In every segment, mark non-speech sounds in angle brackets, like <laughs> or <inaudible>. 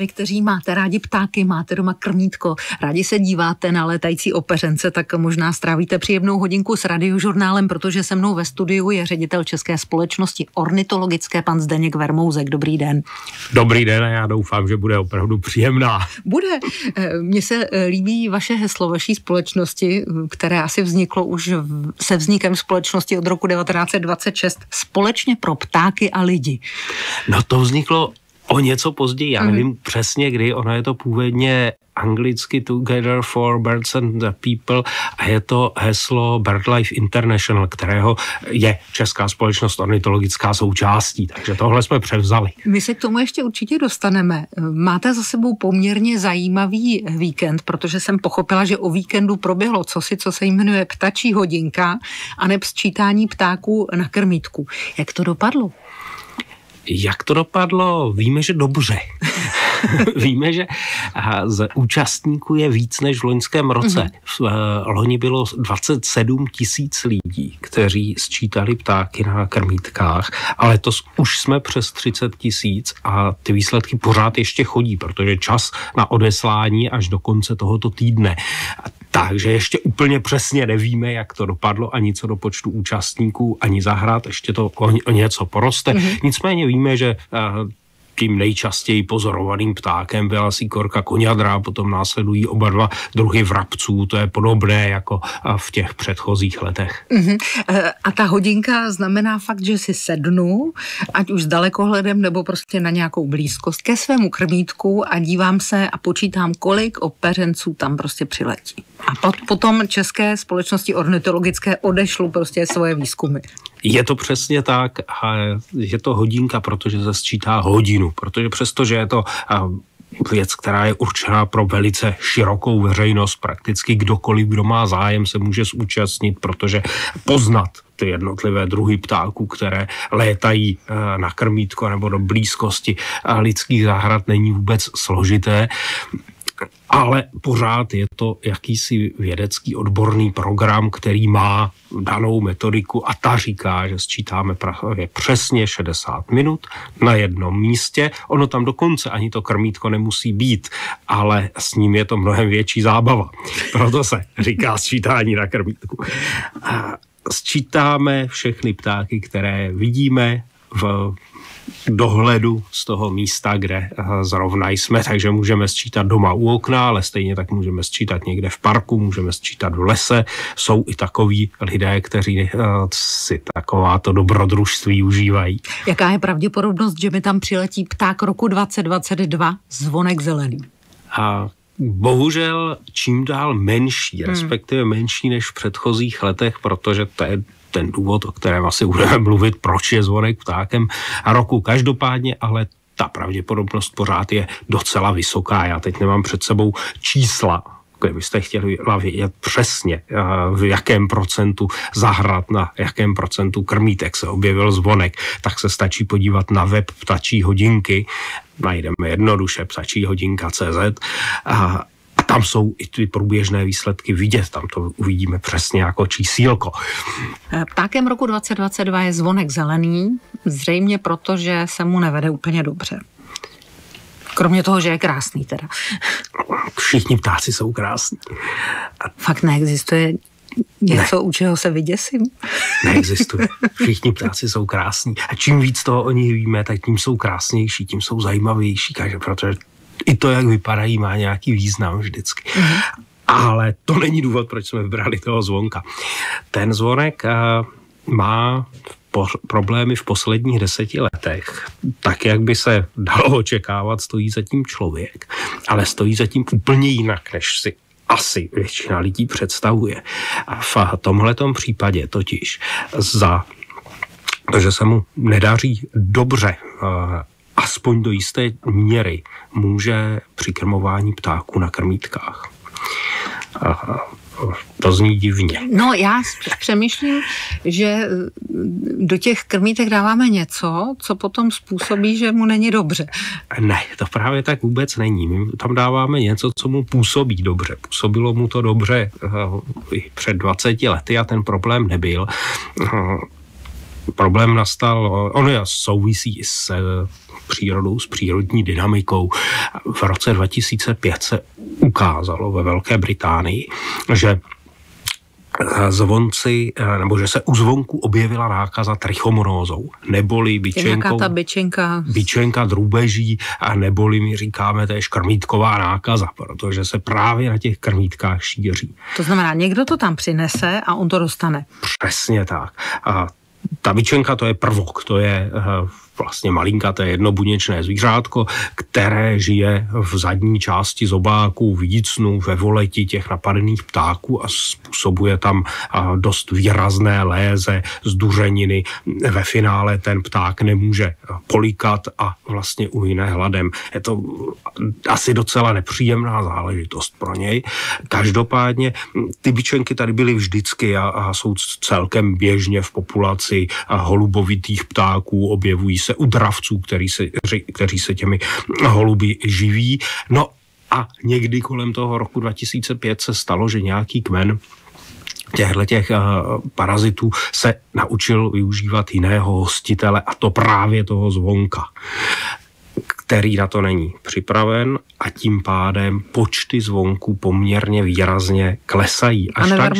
Vy, kteří máte rádi ptáky, máte doma krmítko, rádi se díváte na letající opeřence, tak možná strávíte příjemnou hodinku s radiožurnálem, protože se mnou ve studiu je ředitel České společnosti ornitologické pan Zdeněk Vermouzek. Dobrý den. Dobrý den a já doufám, že bude opravdu příjemná. Bude. Eh, mně se eh, líbí vaše heslo vaší společnosti, které asi vzniklo už se vznikem společnosti od roku 1926. Společně pro ptáky a lidi. No to vzniklo o něco později, já nevím mm. přesně kdy, ono je to původně anglicky Together for Birds and the People a je to heslo BirdLife International, kterého je Česká společnost ornitologická součástí, takže tohle jsme převzali. My se k tomu ještě určitě dostaneme. Máte za sebou poměrně zajímavý víkend, protože jsem pochopila, že o víkendu proběhlo cosi, co se jmenuje ptačí hodinka a neb sčítání ptáků na krmítku. Jak to dopadlo? Jak to dopadlo? Víme, že dobře. <laughs> Víme, že z účastníků je víc než v loňském roce. Mm-hmm. V loni bylo 27 tisíc lidí, kteří sčítali ptáky na krmítkách, ale to už jsme přes 30 tisíc a ty výsledky pořád ještě chodí, protože čas na odeslání až do konce tohoto týdne. Takže ještě úplně přesně nevíme, jak to dopadlo, ani co do počtu účastníků, ani zahrát, ještě to o, o něco poroste. Mm-hmm. Nicméně víme, že tím nejčastěji pozorovaným ptákem byla síkorka koňadra, potom následují oba dva druhy vrabců, to je podobné jako v těch předchozích letech. Uh-huh. A ta hodinka znamená fakt, že si sednu, ať už s dalekohledem nebo prostě na nějakou blízkost ke svému krmítku a dívám se a počítám, kolik opeřenců tam prostě přiletí. A potom České společnosti ornitologické odešlu prostě svoje výzkumy. Je to přesně tak a je to hodinka, protože se sčítá hodinu, protože přesto, že je to věc, která je určená pro velice širokou veřejnost, prakticky kdokoliv, kdo má zájem, se může zúčastnit, protože poznat ty jednotlivé druhy ptáků, které létají na krmítko nebo do blízkosti lidských zahrad, není vůbec složité ale pořád je to jakýsi vědecký odborný program, který má danou metodiku a ta říká, že sčítáme právě přesně 60 minut na jednom místě. Ono tam dokonce ani to krmítko nemusí být, ale s ním je to mnohem větší zábava. Proto se říká sčítání na krmítku. A sčítáme všechny ptáky, které vidíme v dohledu z toho místa, kde eh, zrovna jsme, takže můžeme sčítat doma u okna, ale stejně tak můžeme sčítat někde v parku, můžeme sčítat v lese. Jsou i takoví lidé, kteří eh, si takováto dobrodružství užívají. Jaká je pravděpodobnost, že mi tam přiletí pták roku 2022 zvonek zelený? A bohužel čím dál menší, hmm. respektive menší než v předchozích letech, protože to je ten důvod, o kterém asi <laughs> budeme mluvit, proč je zvonek ptákem roku. Každopádně ale ta pravděpodobnost pořád je docela vysoká. Já teď nemám před sebou čísla, kdybyste chtěli vědět přesně, eh, v jakém procentu zahrad, na jakém procentu krmítek se objevil zvonek, tak se stačí podívat na web ptačí hodinky, najdeme jednoduše ptačí hodinka CZ a tam jsou i ty průběžné výsledky vidět, tam to uvidíme přesně jako čísílko. Ptákem roku 2022 je zvonek zelený, zřejmě proto, že se mu nevede úplně dobře. Kromě toho, že je krásný teda. Všichni ptáci jsou krásní. Fakt neexistuje něco, ne. u čeho se vyděsím? Neexistuje. <laughs> Všichni ptáci jsou krásní. A čím víc toho o nich víme, tak tím jsou krásnější, tím jsou zajímavější, protože i to, jak vypadají, má nějaký význam vždycky. Mm-hmm. Ale to není důvod, proč jsme vybrali toho zvonka. Ten zvonek uh, má po, problémy v posledních deseti letech, tak jak by se dalo očekávat, stojí zatím člověk, ale stojí zatím úplně jinak, než si asi většina lidí představuje. A v tomhletom případě totiž za to, že se mu nedaří dobře aspoň do jisté míry může přikrmování ptáků na krmítkách. To zní divně. No já přemýšlím, že do těch krmítek dáváme něco, co potom způsobí, že mu není dobře. Ne, to právě tak vůbec není. My tam dáváme něco, co mu působí dobře. Působilo mu to dobře i před 20 lety a ten problém nebyl problém nastal, on je souvisí s přírodou, s přírodní dynamikou. V roce 2005 se ukázalo ve Velké Británii, že zvonci, eh, nebo že se u zvonku objevila nákaza trichomonózou, neboli byčenkou, ta byčenka? byčenka drůbeží, a neboli my říkáme též krmítková nákaza, protože se právě na těch krmítkách šíří. To znamená, někdo to tam přinese a on to dostane. Přesně tak. A ta byčenka to je prvok, to je eh, vlastně malinkaté jednobuněčné zvířátko, které žije v zadní části zobáku, v jícnu, ve voleti těch napadených ptáků a způsobuje tam dost výrazné léze, zduřeniny. Ve finále ten pták nemůže polikat a vlastně uhyne hladem. Je to asi docela nepříjemná záležitost pro něj. Každopádně ty byčenky tady byly vždycky a, a jsou celkem běžně v populaci holubovitých ptáků, objevují se se u dravců, který se, kteří se těmi holuby živí. No a někdy kolem toho roku 2005 se stalo, že nějaký kmen těchto těch uh, parazitů se naučil využívat jiného hostitele a to právě toho zvonka který na to není připraven a tím pádem počty zvonků poměrně výrazně klesají. Až a na tak,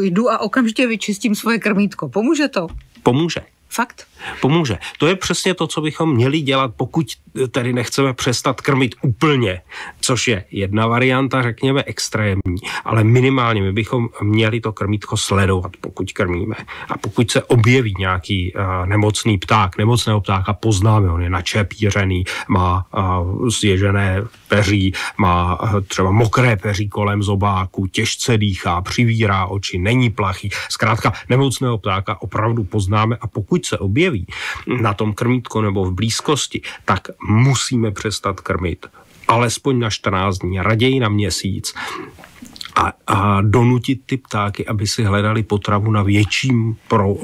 jdu a okamžitě vyčistím svoje krmítko. Pomůže to? Pomůže. Fakt? Pomůže. To je přesně to, co bychom měli dělat, pokud tedy nechceme přestat krmit úplně, což je jedna varianta, řekněme, extrémní, ale minimálně my bychom měli to krmítko sledovat, pokud krmíme. A pokud se objeví nějaký uh, nemocný pták, nemocného ptáka poznáme, on je načepířený, má uh, zježené peří, má uh, třeba mokré peří kolem zobáku, těžce dýchá, přivírá oči, není plachý. Zkrátka nemocného ptáka opravdu poznáme a pokud se objeví na tom krmítku nebo v blízkosti, tak musíme přestat krmit. Alespoň na 14 dní, raději na měsíc a, a donutit ty ptáky, aby si hledali potravu na větším pro,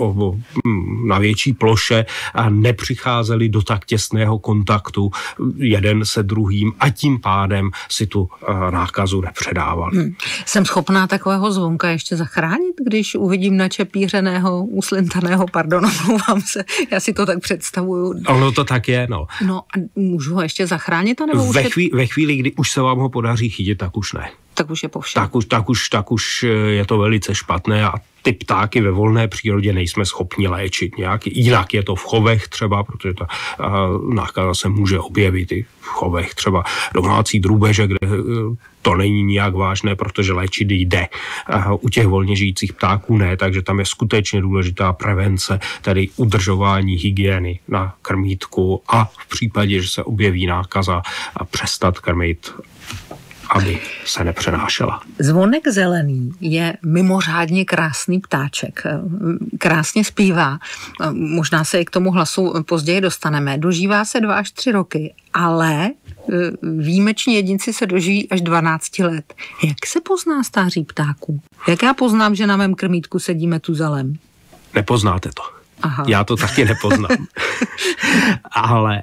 hm, na větší ploše a nepřicházeli do tak těsného kontaktu jeden se druhým a tím pádem si tu nákazu nepředávali. Hmm. Jsem schopná takového zvonka ještě zachránit, když uvidím načepířeného, uslintaného, pardon, <laughs> omlouvám se, já si to tak představuju. Ono to tak je, no. No a můžu ho ještě zachránit? Anebo ve, chvíli, ve chvíli, kdy už se vám ho podaří chytit, tak už ne tak už je po všem. Tak už, tak, už, tak už eh, je to velice špatné a ty ptáky ve volné přírodě nejsme schopni léčit nějak. Jinak je to v chovech třeba, protože ta uh, nákaza se může objevit i v chovech, třeba domácí drůbeže, kde uh, to není nijak vážné, protože léčit jde. U těch volně žijících ptáků ne, takže tam je skutečně důležitá prevence, tedy udržování hygieny na krmítku a v případě, že se objeví nákaza, přestat krmit aby se nepřenášela. Zvonek zelený je mimořádně krásný ptáček. Krásně zpívá. Možná se i k tomu hlasu později dostaneme. Dožívá se dva až tři roky, ale e, výjimeční jedinci se dožijí až 12 let. Jak se pozná stáří ptáků? Jak já poznám, že na mém krmítku sedíme tu zelem? Nepoznáte to. Aha. Já to taky nepoznám. <laughs> Ale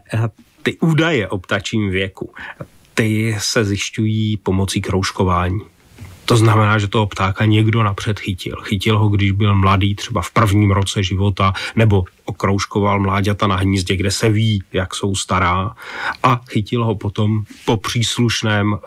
ty údaje o ptačím věku, ty se zjišťují pomocí kroužkování. To znamená, že toho ptáka někdo napřed chytil. Chytil ho, když byl mladý, třeba v prvním roce života, nebo okroužkoval mláďata na hnízdě, kde se ví, jak jsou stará a chytil ho potom po příslušném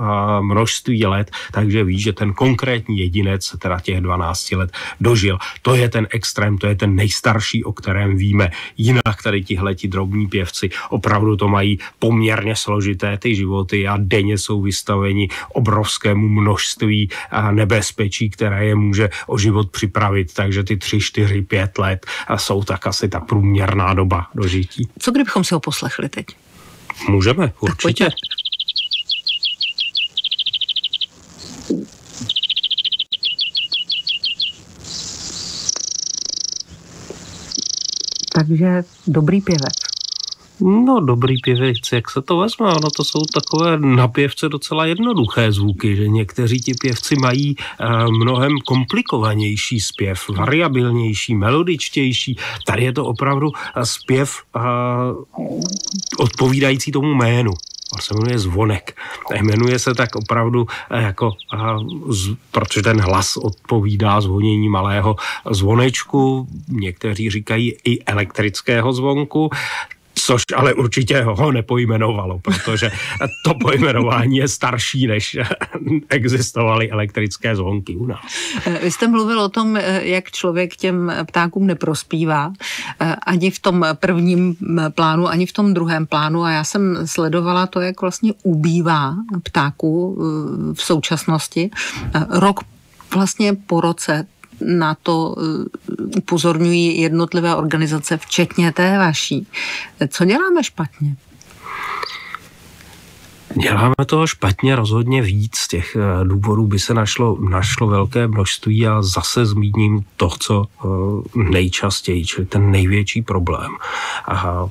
množství let, takže ví, že ten konkrétní jedinec, teda těch 12 let, dožil. To je ten extrém, to je ten nejstarší, o kterém víme. Jinak tady tihleti drobní pěvci opravdu to mají poměrně složité ty životy a denně jsou vystaveni obrovskému množství nebezpečí, které je může o život připravit, takže ty 3, 4, 5 let jsou tak asi ta průměrná doba dožití. Co kdybychom si ho poslechli teď? Můžeme, určitě. Takže dobrý pěvec. No, dobrý pěvec, jak se to vezme? Ono to jsou takové na pěvce docela jednoduché zvuky, že někteří ti pěvci mají uh, mnohem komplikovanější zpěv, variabilnější, melodičtější. Tady je to opravdu zpěv uh, odpovídající tomu jménu on se jmenuje Zvonek. Jmenuje se tak opravdu jako, protože ten hlas odpovídá zvonění malého zvonečku, někteří říkají i elektrického zvonku, což ale určitě ho nepojmenovalo, protože to pojmenování je starší, než existovaly elektrické zvonky u nás. Vy jste mluvil o tom, jak člověk těm ptákům neprospívá, ani v tom prvním plánu, ani v tom druhém plánu a já jsem sledovala to, jak vlastně ubývá ptáků v současnosti. Rok vlastně po roce na to eh, upozorňují jednotlivé organizace, včetně té vaší. Co děláme špatně? Děláme toho špatně rozhodně víc. Těch eh, důvodů by se našlo, našlo velké množství a zase zmíním to, co eh, nejčastěji, čili ten největší problém. A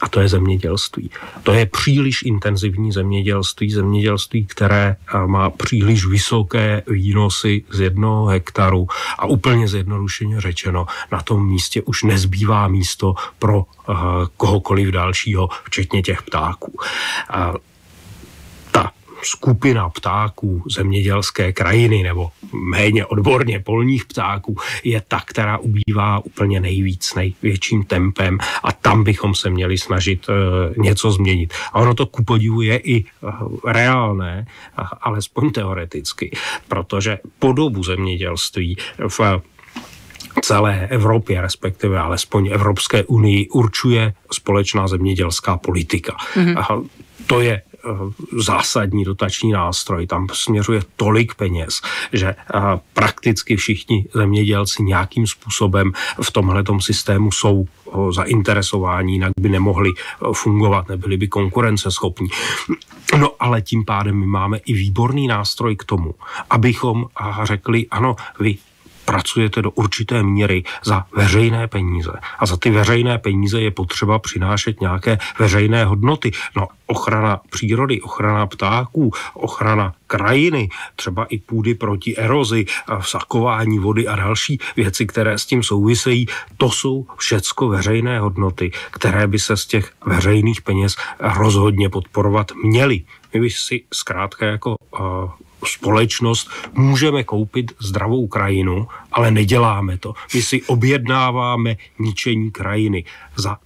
a to je zemědělství. To je příliš intenzivní zemědělství, zemědělství, které eh, má příliš vysoké výnosy z jednoho hektaru a úplně zjednodušeně řečeno, na tom místě už nezbývá místo pro uh, kohokoliv dalšího, včetně těch ptáků. Skupina ptáků zemědělské krajiny nebo méně odborně polních ptáků je ta, která ubývá úplně nejvíc, největším tempem a tam bychom se měli snažit uh, něco změnit. A ono to ku podivu je i uh, reálné, uh, alespoň teoreticky, protože podobu zemědělství v celé Evropě, respektive alespoň Evropské unii, určuje společná zemědělská politika. Mm-hmm. To je Eh, zásadní dotační nástroj. Tam směřuje tolik peněz, že eh, prakticky všichni zemědělci nějakým způsobem v tomhle systému jsou eh, zainteresováni, jinak by nemohli fungovat, nebyli by konkurenceschopní. No ale tím pádem my máme i výborný nástroj k tomu, abychom řekli, ano, vy pracujete do určité míry za veřejné peníze. A za ty veřejné peníze je potřeba přinášet nějaké veřejné hodnoty. No, ochrana přírody, ochrana ptáků, ochrana krajiny, třeba i půdy proti erozi, vsakování vody a další věci, které s tím souvisejí, to jsou všecko veřejné hodnoty, které by se z těch veřejných peněz rozhodně podporovat měly. My by si zkrátka jako uh, společnost můžeme koupit zdravou krajinu, ale neděláme to. My si objednáváme ničení krajiny za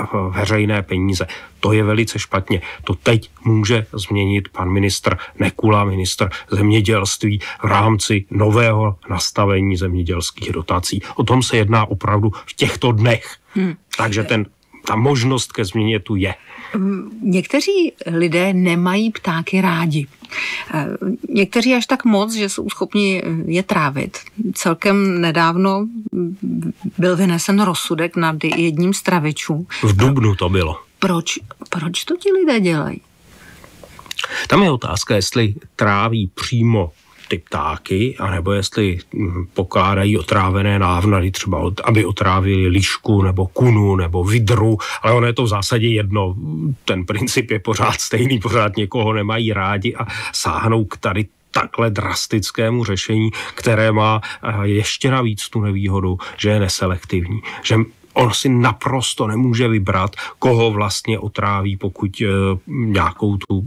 eh, veřejné peníze. To je velice špatně. To teď může změnit pan ministr Nekula, ministr zemědělství v rámci nového nastavení zemědělských dotací. O tom se jedná opravdu v těchto dnech. Hmm. Takže ten, ta možnost ke změně tu je. Někteří lidé nemají ptáky rádi. Eh, někteří až tak moc, že jsou schopni je trávit. Celkem nedávno byl vynesen rozsudek nad jedním z travičů. V Dubnu to bylo. Proč, proč to ti lidé dělají? Tam je otázka, jestli tráví přímo ty ptáky, anebo jestli hm, pokládají otrávené návnady, třeba aby otrávili lišku nebo kunu nebo vidru, ale ono je to v zásadě jedno. Ten princip je pořád stejný, pořád někoho nemají rádi a sáhnou k tady takhle drastickému řešení, které má eh, ještě navíc tu nevýhodu, že je neselektivní. Že on si naprosto nemůže vybrat, koho vlastně otráví, pokud e, nějakou tu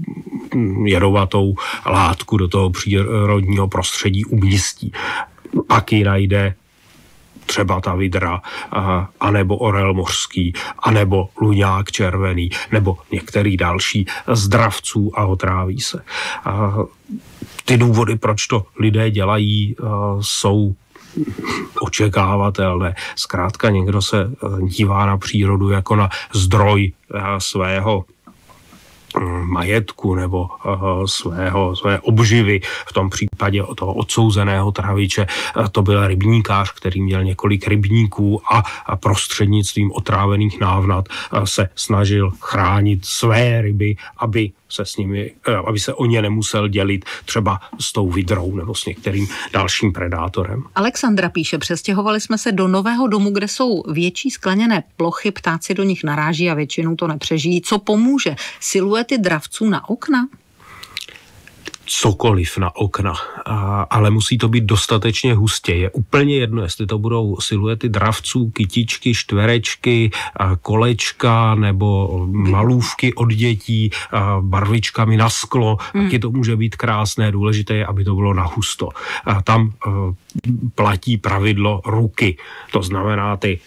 hm, jedovatou látku do toho přírodního prostředí umístí. Pak ji najde třeba ta vidra, anebo orel mořský, anebo luňák červený, nebo některý další zdravců a otráví se. Ty důvody, proč to lidé dělají, jsou očekávatelné. Zkrátka někdo se eh, dívá na přírodu jako na zdroj eh, svého mm, majetku nebo uh, svého, své obživy. V tom případě toho odsouzeného traviče to byl rybníkář, který měl několik rybníků a, prostřednictvím otrávených návnat se snažil chránit své ryby, aby se s nimi, eh, aby se o ně nemusel dělit třeba s tou vidrou nebo s některým dalším predátorem. Alexandra píše, přestěhovali jsme se do nového domu, kde jsou větší skleněné plochy, ptáci do nich naráží a většinou to nepřežijí. Co pomůže? Siluety dravců na okna? Cokoliv na okna, ale musí to být dostatečně hustě. Je úplně jedno, jestli to budou siluety dravců, kytičky, čtverečky, kolečka nebo malůvky od dětí, barvičkami na sklo, hmm. taky to může být krásné. Důležité je, aby to bylo na husto. Tam e, platí pravidlo ruky. To znamená ty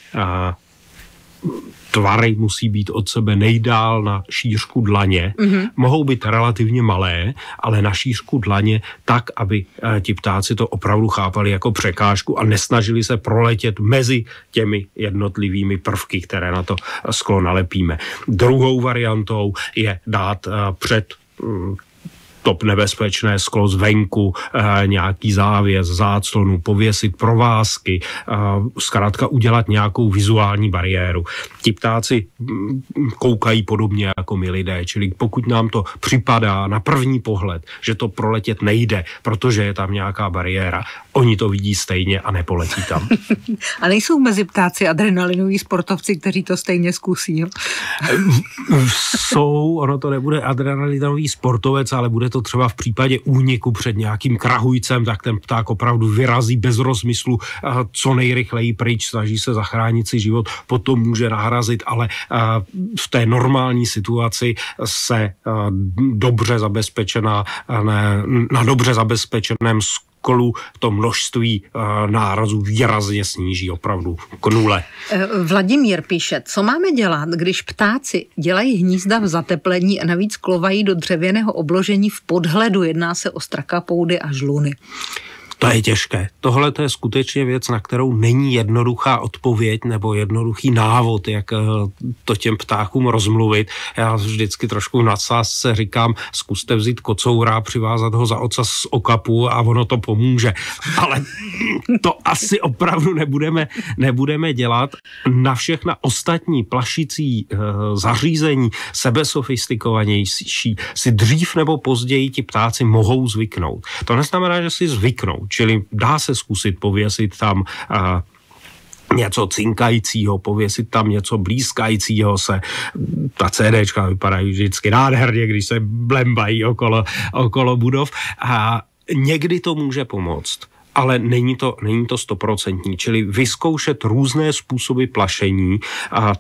tvary musí být od sebe nejdál na šířku dlaně. Mm-hmm. Mohou být relativně malé, ale na šířku dlaně tak, aby eh, ti ptáci to opravdu chápali jako překážku a nesnažili se proletět mezi těmi jednotlivými prvky, které na to sklo nalepíme. Druhou variantou je dát eh, před mm, top nebezpečné sklo zvenku, eh, nějaký závěs, záclonu, pověsit provázky, eh, zkrátka udělat nějakou vizuální bariéru. Ti ptáci mm, koukají podobně jako my lidé, čili pokud nám to připadá na první pohled, že to proletět nejde, protože je tam nějaká bariéra, oni to vidí stejně a nepoletí tam. <laughs> a nejsou mezi ptáci adrenalinoví sportovci, kteří to stejně zkusí? Jo? Jsou, ono to nebude adrenalinový sportovec, ale bude to třeba v případě úniku před nějakým krahujcem, tak ten pták opravdu vyrazí bez rozmyslu co nejrychleji pryč, snaží se zachránit si život, potom může nahrazit, ale v té normální situaci se dobře zabezpečená, na dobře zabezpečeném kolu to množství uh, nárazů výrazně sníží opravdu k nule. Eh, Vladimír píše, co máme dělat, když ptáci dělají hnízda v zateplení a navíc klovají do dřevěného obložení v podhledu, jedná se o strakapoudy a žluny. To je těžké. Tohle to je skutečně věc, na kterou není jednoduchá odpověď nebo jednoduchý návod, jak eh, to těm ptákům rozmluvit. Já vždycky trošku na se říkám, zkuste vzít kocoura, přivázat ho za ocas z okapu a ono to pomůže. Ale <laughs> to asi opravdu nebudeme, nebudeme dělat. Na všechna ostatní plašící e, zařízení, sebesofistikovanější, si dřív nebo později ti ptáci mohou zvyknout. To neznamená, že si zvyknou, čili dá se zkusit pověsit tam uh, něco cinkajícího, pověsit tam něco blízkajícího se. Ta CDčka vypadají vždycky nádherně, když se blembají okolo, okolo budov a někdy to může pomoct ale není to, není to stoprocentní. Čili vyzkoušet různé způsoby plašení a,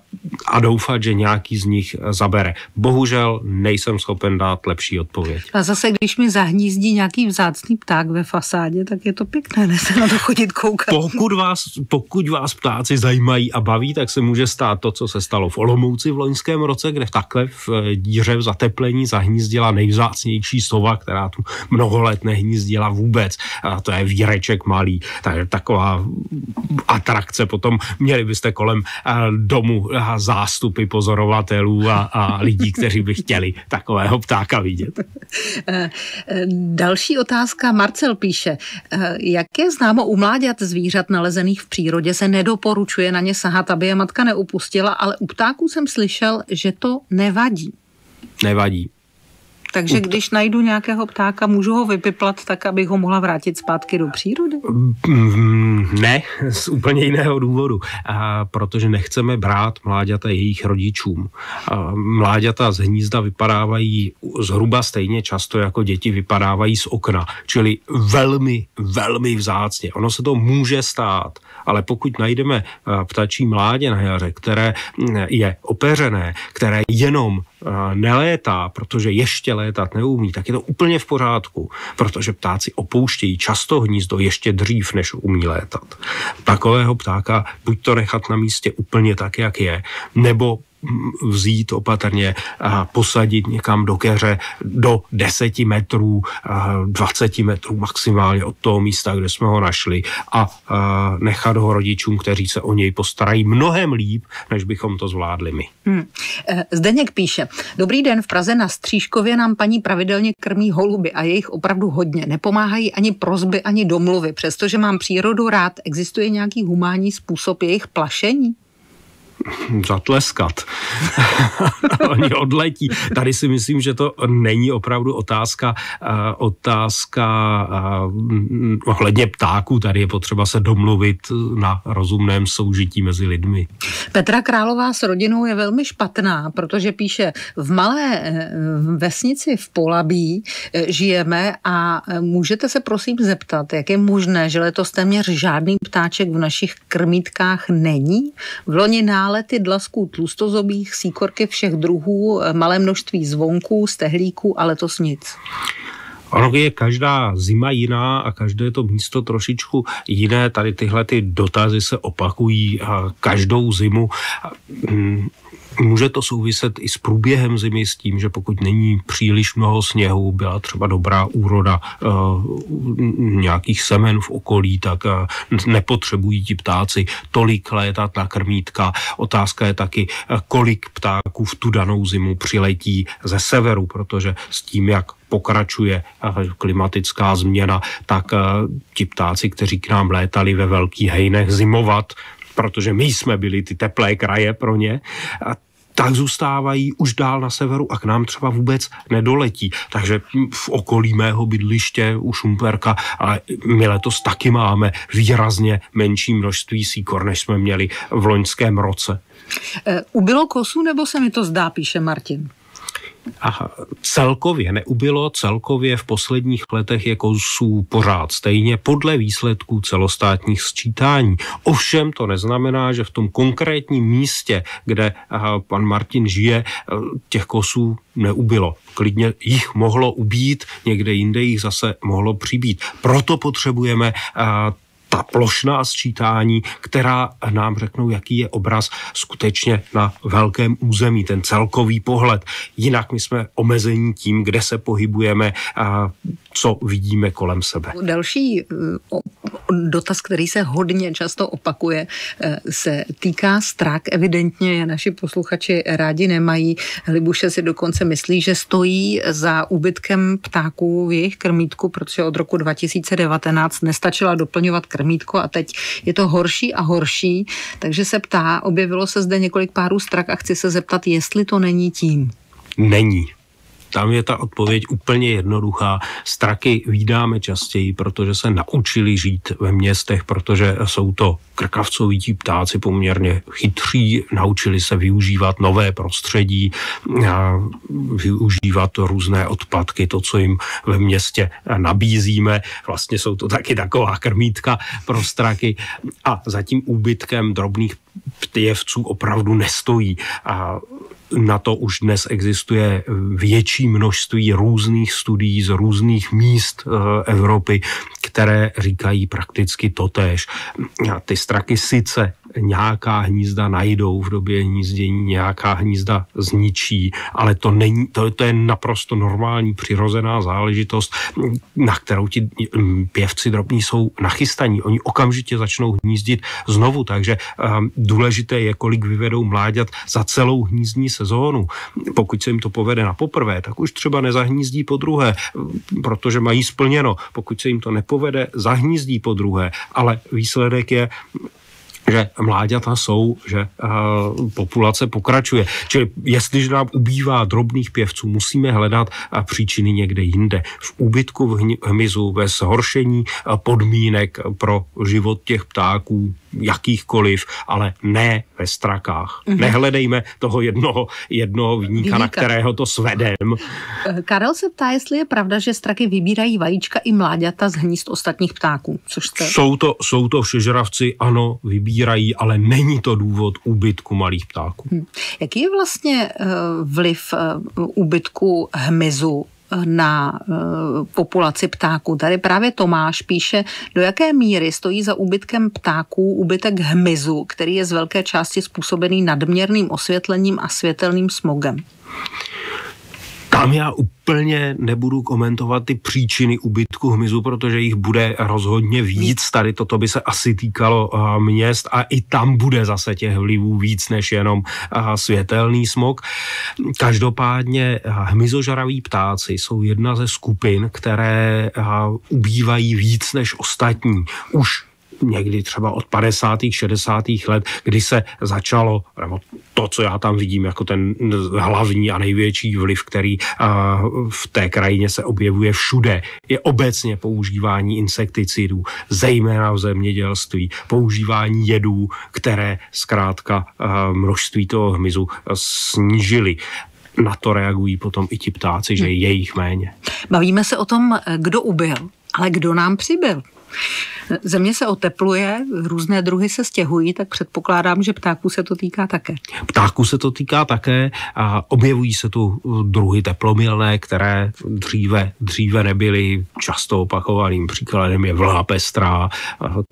a doufat, že nějaký z nich zabere. Bohužel nejsem schopen dát lepší odpověď. A zase, když mi zahnízdí nějaký vzácný pták ve fasádě, tak je to pěkné, ne se na to chodit koukat. Pokud vás, pokud vás ptáci zajímají a baví, tak se může stát to, co se stalo v Olomouci v loňském roce, kde v takhle v eh, díře v zateplení zahnízdila nejvzácnější sova, která tu mnoho let nehnízdila vůbec. A to je výreč stromeček malý, takže taková atrakce. Potom měli byste kolem eh, domu eh, zástupy pozorovatelů a, a lidí, kteří by chtěli takového ptáka vidět. Eh, další otázka. Marcel píše, jak je známo u mláďat zvířat nalezených v přírodě se nedoporučuje na ně sahat, aby je matka neupustila, ale u ptáků jsem slyšel, že to nevadí. Nevadí. Takže když najdu nějakého ptáka, můžu ho vypiplat tak, abych ho mohla vrátit zpátky do přírody? Mm, ne, z úplně jiného důvodu. A protože nechceme brát mláďata jejich rodičům. A mláďata z hnízda vypadávají zhruba stejně často, jako děti vypadávají z okna. Čili velmi, velmi vzácně. Ono se to může stát, ale pokud najdeme ptačí mládě na jaře, které mm, je opeřené, které jenom nelétá, protože ještě létat neumí, tak je to úplně v pořádku, protože ptáci opouštějí často hnízdo ještě dřív, než umí létat. Takového ptáka buď to nechat na místě úplně tak, jak je, nebo vzít opatrně a posadit někam do keře do 10 metrů, 20 metrů maximálně od toho místa, kde jsme ho našli a nechat ho rodičům, kteří se o něj postarají mnohem líp, než bychom to zvládli my. Hmm. Eh, Zdeněk píše, dobrý den, v Praze na Střížkově nám paní pravidelně krmí holuby a jejich opravdu hodně. Nepomáhají ani prozby, ani domluvy. Přestože mám přírodu rád, existuje nějaký humánní způsob jejich plašení? Zatleskat. <laughs> Oni odletí. Tady si myslím, že to není opravdu otázka, uh, otázka uh, ohledně ptáků. Tady je potřeba se domluvit na rozumném soužití mezi lidmi. Petra Králová s rodinou je velmi špatná, protože píše, v malé eh, vesnici v Polabí eh, žijeme a eh, můžete se prosím zeptat, jak je možné, že letos téměř žádný ptáček v našich krmítkách není? V loni nálety dlasků tlustozobých, síkorky všech druhů, malé množství zvonků, stehlíků a letos nic. Ono je každá zima jiná a každé to místo trošičku jiné. Tady tyhle ty dotazy se opakují každou zimu. Může to souviset i s průběhem zimy, s tím, že pokud není příliš mnoho sněhu, byla třeba dobrá úroda uh, nějakých semen v okolí, tak uh, nepotřebují ti ptáci tolik létat na krmítka. Otázka je taky, uh, kolik ptáků v tu danou zimu přiletí ze severu, protože s tím, jak pokračuje klimatická změna, tak ti ptáci, kteří k nám létali ve velkých hejnech zimovat, protože my jsme byli ty teplé kraje pro ně, tak zůstávají už dál na severu a k nám třeba vůbec nedoletí. Takže v okolí mého bydliště u Šumperka, ale my letos taky máme výrazně menší množství síkor, než jsme měli v loňském roce. E, ubylo kosu nebo se mi to zdá, píše Martin? A celkově neubylo, celkově v posledních letech je kousů pořád stejně podle výsledků celostátních sčítání. Ovšem to neznamená, že v tom konkrétním místě, kde pan Martin žije, těch kosů neubylo. Klidně jich mohlo ubít, někde jinde jich zase mohlo přibít. Proto potřebujeme ta plošná sčítání, která nám řeknou, jaký je obraz skutečně na velkém území, ten celkový pohled. Jinak my jsme omezení tím, kde se pohybujeme co vidíme kolem sebe. Další eh, dotaz, který se hodně často opakuje, eh, se týká strak. Evidentně naši posluchači rádi nemají. Libuše si dokonce myslí, že stojí za úbytkem ptáků v jejich krmítku, protože od roku 2019 nestačila doplňovat krmítko a teď je to horší a horší. Takže se ptá, objevilo se zde několik párů strak a chci se zeptat, jestli to není tím. Není. Tam je ta odpověď úplně jednoduchá. Straky výdáme častěji, protože se naučili žít ve městech, protože jsou to krkavcovití ptáci poměrně chytří, naučili se využívat nové prostředí, využívat různé odpadky, to, co jim ve městě nabízíme. Vlastně jsou to taky taková krmítka pro straky a za tím úbytkem drobných ptěvců opravdu nestojí. A na to už dnes existuje větší množství různých studií z různých míst eh, Evropy, které říkají prakticky totéž. Ty straky sice nějaká hnízda najdou v době hnízdění, nějaká hnízda zničí, ale to, není, to, to je naprosto normální, přirozená záležitost, na kterou ti mm, pěvci drobní jsou nachystaní. Oni okamžitě začnou hnízdit znovu, takže um, důležité je, kolik vyvedou mláďat za celou hnízdní sezónu. Pokud se jim to povede na poprvé, tak už třeba nezahnízdí po druhé, protože mají splněno. Pokud se jim to nepovede, zahnízdí po druhé, ale výsledek je že mláďata jsou, že uh, populace pokračuje. Čili jestliže nám ubývá drobných pěvců, musíme hledat uh, příčiny někde jinde. V úbytku v hmyzu, ve zhoršení uh, podmínek pro život těch ptáků, jakýchkoliv, ale ne ve strakách. Mm-hmm. Nehledejme toho jednoho, jednoho výníka, na kterého to svedem. Eh, Karel se ptá, jestli je pravda, že straky vybírají vajíčka i mláďata z hnízd ostatních ptáků. Což jste... jsou, to, jsou to všežravci, ano, vybírají, ale není to důvod úbytku malých ptáků. Hmm. Jaký je vlastně uh, vliv uh, úbytku hmyzu na eh, populaci ptáků. Tady právě Tomáš píše, do jaké míry stojí za úbytkem ptáků úbytek hmyzu, který je z velké části způsobený nadměrným osvětlením a světelným smogem. Tam já úplně nebudu komentovat ty příčiny ubytku hmyzu, protože jich bude rozhodně víc. Tady toto by se asi týkalo měst a i tam bude zase těch vlivů víc než jenom světelný smog. Každopádně hmyzožaraví ptáci jsou jedna ze skupin, které ubývají víc než ostatní. Už někdy třeba od 50. 60. let, kdy se začalo, nebo to, co já tam vidím jako ten hlavní a největší vliv, který v té krajině se objevuje všude, je obecně používání insekticidů, zejména v zemědělství, používání jedů, které zkrátka množství toho hmyzu snížily na to reagují potom i ti ptáci, že je jich méně. Bavíme se o tom, kdo ubyl, ale kdo nám přibyl. Země se otepluje, různé druhy se stěhují, tak předpokládám, že ptáků se to týká také. Ptáků se to týká také a objevují se tu druhy teplomilné, které dříve, dříve nebyly často opakovaným příkladem je vlha pestrá,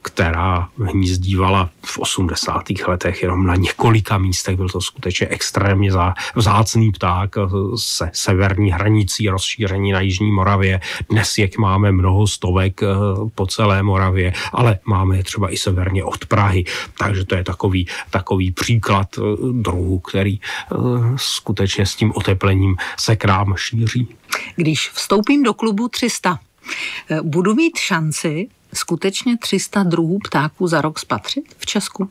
která hnízdívala v 80. letech jenom na několika místech. Byl to skutečně extrémně vzácný pták se severní hranicí rozšíření na Jižní Moravě. Dnes jak máme mnoho stovek po celé Moravě ale máme je třeba i severně od Prahy. Takže to je takový, takový příklad eh, druhu, který eh, skutečně s tím oteplením se k nám šíří. Když vstoupím do klubu 300, eh, budu mít šanci skutečně 300 druhů ptáků za rok spatřit v Česku?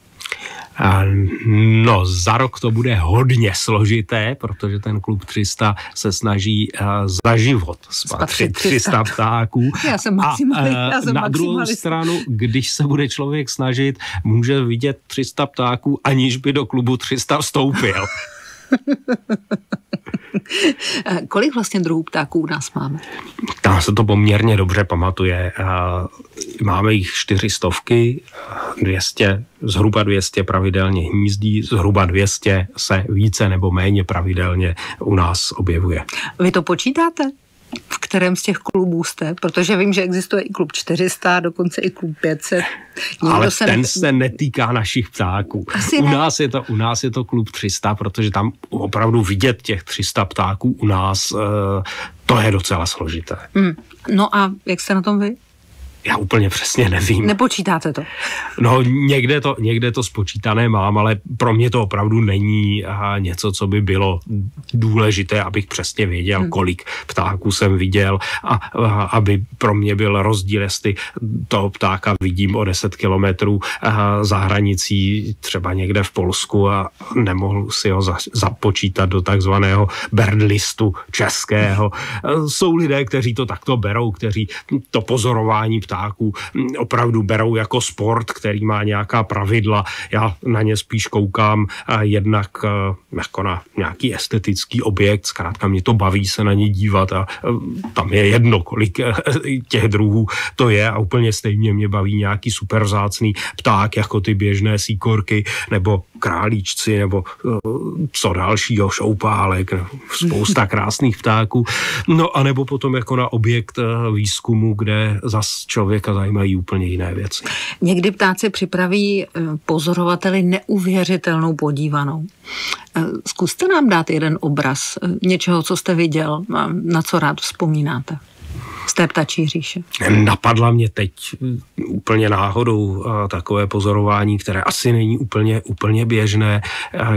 No, za rok to bude hodně složité, protože ten klub 300 se snaží za život spatřit 300 ptáků. Já jsem maximali, já jsem na druhou stranu, když se bude člověk snažit, může vidět 300 ptáků, aniž by do klubu 300 vstoupil. <laughs> <laughs> Kolik vlastně druhů ptáků u nás máme? Tam se to poměrně dobře pamatuje. Máme jich čtyři stovky, 200, zhruba 200 pravidelně hnízdí, zhruba 200 se více nebo méně pravidelně u nás objevuje. Vy to počítáte? V kterém z těch klubů jste, protože vím, že existuje i klub 400, dokonce i klub 500. Nikdo Ale se ten ne... se netýká našich ptáků. Asi u, ne. nás je to, u nás je to klub 300, protože tam opravdu vidět těch 300 ptáků u nás, eh, to je docela složité. Hmm. No a jak jste na tom vy? Já úplně přesně nevím. Nepočítáte to? No někde to, někde to spočítané mám, ale pro mě to opravdu není něco, co by bylo důležité, abych přesně věděl, hmm. kolik ptáků jsem viděl a, a aby pro mě byl rozdíl, jestli toho ptáka vidím o 10 kilometrů za hranicí třeba někde v Polsku a nemohl si ho za, započítat do takzvaného birdlistu českého. Jsou lidé, kteří to takto berou, kteří to pozorování ptáků ptáků mm, opravdu berou jako sport, který má nějaká pravidla. Já na ně spíš koukám jednak e, jako na nějaký estetický objekt, zkrátka mě to baví se na ně dívat a e, tam je jedno, kolik <laughs> těch druhů to je a úplně stejně mě baví nějaký super vzácný pták, jako ty běžné síkorky nebo králíčci nebo co dalšího, šoupálek, spousta krásných ptáků. No a nebo potom jako na objekt výzkumu, kde zas člověk člověka zajímají úplně jiné věci. Někdy ptáci připraví eh, pozorovateli neuvěřitelnou podívanou. Eh, zkuste nám dát jeden obraz eh, něčeho, co jste viděl, na co rád vzpomínáte z té ptačí říše? Napadla mě teď úplně náhodou takové pozorování, které asi není úplně, úplně běžné,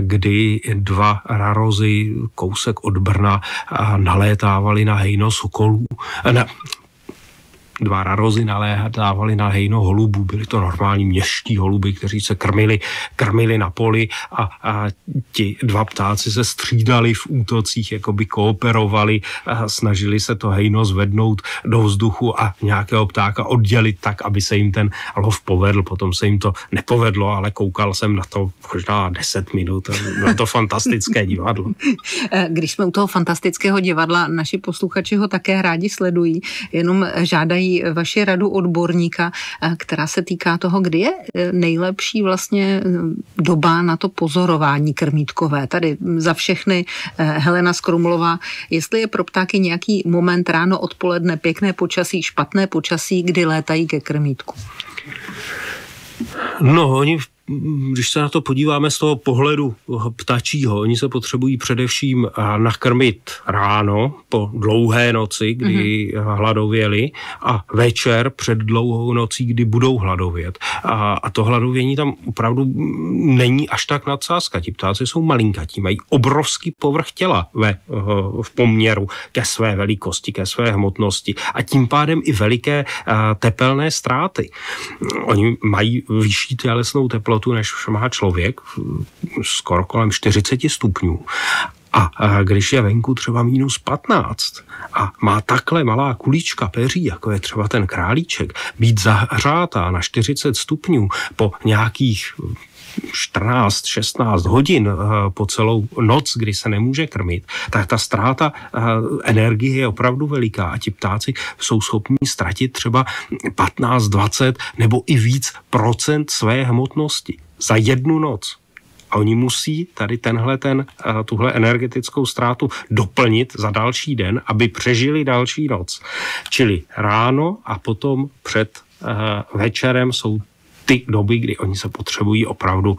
kdy dva rarozy kousek od Brna nalétávali na hejno sokolů, na, dva rarozy naléhávali na hejno holubů. Byly to normální městští holuby, kteří se krmili, krmili na poli a, a ti dva ptáci se střídali v útocích, jako by kooperovali, a snažili se to hejno zvednout do vzduchu a nějakého ptáka oddělit tak, aby se jim ten lov povedl. Potom se jim to nepovedlo, ale koukal jsem na to možná 10 minut. Bylo to fantastické divadlo. <laughs> Když jsme u toho fantastického divadla, naši posluchači ho také rádi sledují, jenom žádají vaši radu odborníka, eh, která se týká toho, kdy je eh, nejlepší vlastně eh, doba na to pozorování krmítkové. Tady za všechny Helena Skrumlová, jestli je pro ptáky nějaký moment ráno, odpoledne, pěkné počasí, špatné počasí, kdy létají ke krmítku. No, oni když se na to podíváme z toho pohledu ptačího, oni se potřebují především nakrmit ráno po dlouhé noci, kdy mm-hmm. hladověli a večer před dlouhou nocí, kdy budou hladovět. A, a to hladovění tam opravdu není až tak nadsázka. Ti ptáci jsou malinkatí, mají obrovský povrch těla ve, v poměru ke své velikosti, ke své hmotnosti a tím pádem i veliké tepelné ztráty. Oni mají vyšší tělesnou teplotu, než má člověk, skoro kolem 40 stupňů. A když je venku třeba minus 15 a má takhle malá kulička peří, jako je třeba ten králíček, být zahřátá na 40 stupňů po nějakých 14, 16 hodin eh, po celou noc, kdy se nemůže krmit, tak ta ztráta eh, energie je opravdu veliká a ti ptáci jsou schopni ztratit třeba 15, 20 nebo i víc procent své hmotnosti za jednu noc. A oni musí tady tenhle ten, eh, tuhle energetickou ztrátu doplnit za další den, aby přežili další noc. Čili ráno a potom před večerem jsou ty doby, kdy oni se potřebují opravdu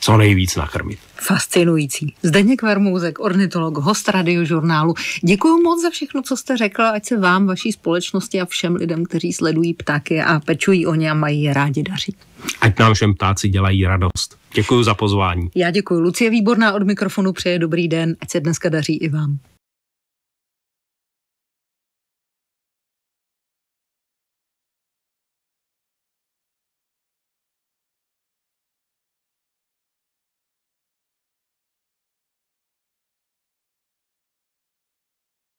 co nejvíc nakrmit. Fascinující. Zdeněk Vermouzek, ornitolog, host radiožurnálu. Děkuji moc za všechno, co jste řekl, ať se vám, vaší společnosti a všem lidem, kteří sledují ptáky a pečují o ně a mají je rádi daří. Ať nám všem ptáci dělají radost. Děkuji za pozvání. Já děkuji. Lucie Výborná od mikrofonu přeje dobrý den, ať se dneska daří i vám.